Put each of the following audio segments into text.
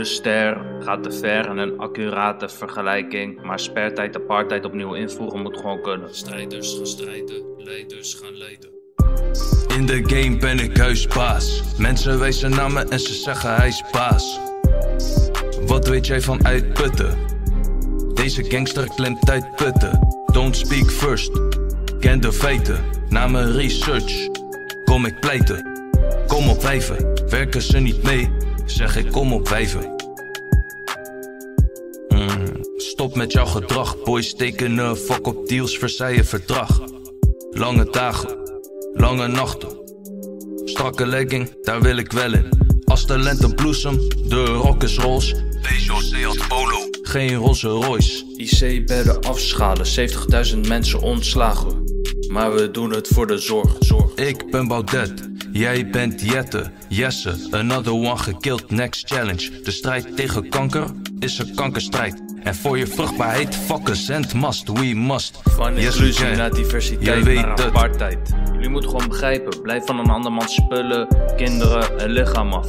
ster gaat te ver en een accurate vergelijking. Maar spertijd apartheid opnieuw invoeren moet gewoon kunnen. Strijders gaan strijden, leiders gaan leiden. In de game ben ik huisbaas. Mensen wijzen naar me en ze zeggen hij is baas. Wat weet jij van uitputten? Deze gangster klimt uit putten. Don't speak first. Ken de feiten. Na mijn research. Kom ik pleiten. Kom op wijven. Werken ze niet mee? Zeg ik kom op wijven. Mm, Stop met jouw gedrag. Boys tekenen fuck op deals. Verzeien verdrag. Lange dagen. Lange nachten. Strakke legging, daar wil ik wel in. Als de lente bloesem, de rock is roze. Polo, geen Rolls Royce. IC-bedden afschalen, 70.000 mensen ontslagen. Maar we doen het voor de zorg, zorg. Ik ben Baudet, jij bent Jette, Jesse. Another one gekillt, next challenge. De strijd tegen kanker is een kankerstrijd. En voor je vruchtbaarheid, fuck zend must, we must. Van Yes, inclusie naar diversiteit Jij weet naar het. apartheid. Jullie moeten gewoon begrijpen, blijf van een andermans spullen, kinderen en lichaam af.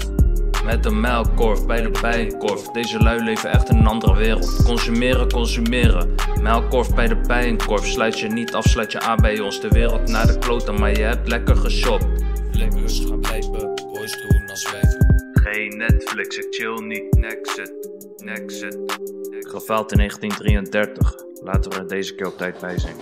Met een melkkorf bij de bijenkorf. Deze lui leven echt in een andere wereld. Consumeren, consumeren. Melkkorf bij de bijenkorf. Sluit je niet af, sluit je aan bij ons. De wereld naar de kloten, maar je hebt lekker geshopt. Leiders gaan blijven, boys doen als wijven. Geen Netflix, ik chill niet. Nexit, Nexit. Gefaald in 1933. Laten we er deze keer op tijd bij zijn.